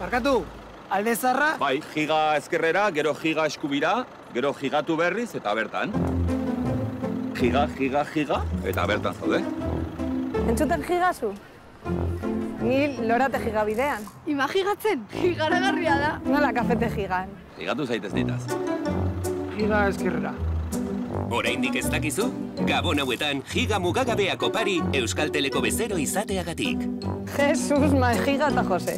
Barkatu, alde zarra? Bai, giga ezkerrera, gero giga eskubira, gero gigatu berriz eta bertan. Giga, giga, giga, eta bertan zaude. Entzuten gigazu? Ni lorate gigabidean. Imaginatzen, gigaragarria da. Nola kafete gigan. Gigatu zaitez nitaz. Giga ezkerrera. Oraindik ez dakizu? Gabon hauetan giga mugagabea kopari Euskal Teleko bezero izateagatik. Jesus, ma giga eta Jose.